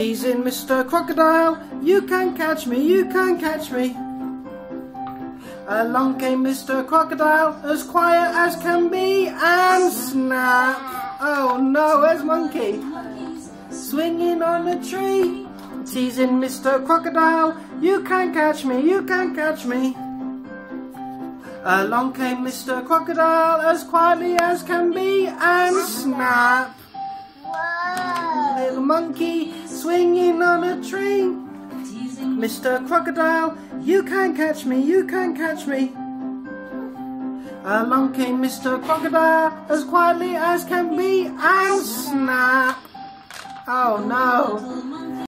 Teasing Mr. Crocodile, you can catch me, you can catch me. Along came Mr. Crocodile, as quiet as can be, and snap! Oh no, where's Monkey? Swinging on a tree, teasing Mr. Crocodile, you can catch me, you can catch me. Along came Mr. Crocodile, as quietly as can be, and snap! Monkey swinging on a tree. Mr. Crocodile, you can catch me, you can catch me. Along came Mr. Crocodile, as quietly as can be, and snap! Oh no!